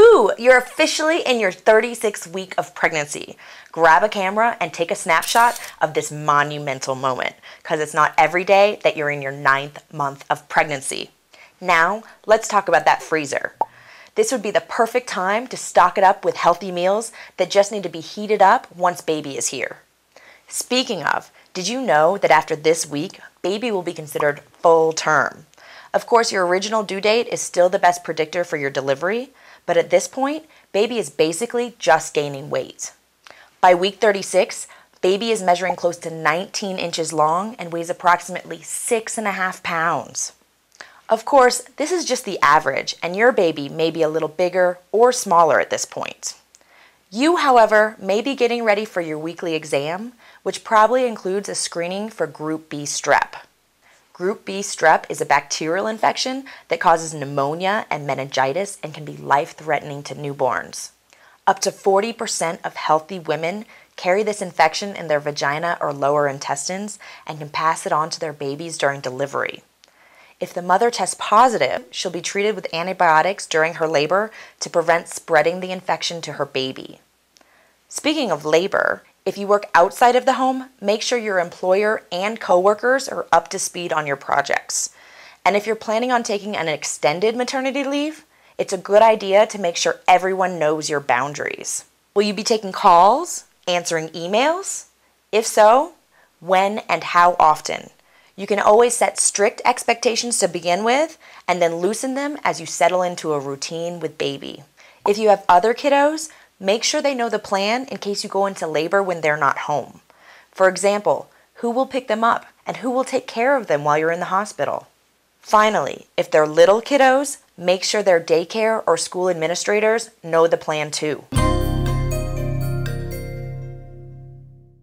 Woohoo! You're officially in your 36th week of pregnancy. Grab a camera and take a snapshot of this monumental moment because it's not every day that you're in your ninth month of pregnancy. Now, let's talk about that freezer. This would be the perfect time to stock it up with healthy meals that just need to be heated up once baby is here. Speaking of, did you know that after this week, baby will be considered full term? Of course, your original due date is still the best predictor for your delivery, but at this point, baby is basically just gaining weight. By week 36, baby is measuring close to 19 inches long and weighs approximately six and a half pounds. Of course, this is just the average, and your baby may be a little bigger or smaller at this point. You, however, may be getting ready for your weekly exam, which probably includes a screening for Group B strep. Group B strep is a bacterial infection that causes pneumonia and meningitis and can be life threatening to newborns. Up to 40% of healthy women carry this infection in their vagina or lower intestines and can pass it on to their babies during delivery. If the mother tests positive, she'll be treated with antibiotics during her labor to prevent spreading the infection to her baby. Speaking of labor, if you work outside of the home, make sure your employer and coworkers are up to speed on your projects. And if you're planning on taking an extended maternity leave, it's a good idea to make sure everyone knows your boundaries. Will you be taking calls, answering emails? If so, when and how often? You can always set strict expectations to begin with and then loosen them as you settle into a routine with baby. If you have other kiddos, make sure they know the plan in case you go into labor when they're not home. For example, who will pick them up and who will take care of them while you're in the hospital? Finally, if they're little kiddos, make sure their daycare or school administrators know the plan too.